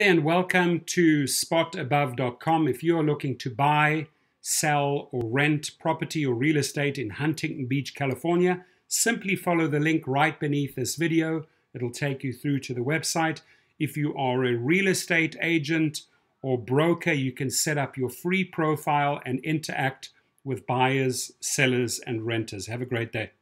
and welcome to spotabove.com. If you're looking to buy, sell, or rent property or real estate in Huntington Beach, California, simply follow the link right beneath this video. It'll take you through to the website. If you are a real estate agent or broker, you can set up your free profile and interact with buyers, sellers, and renters. Have a great day.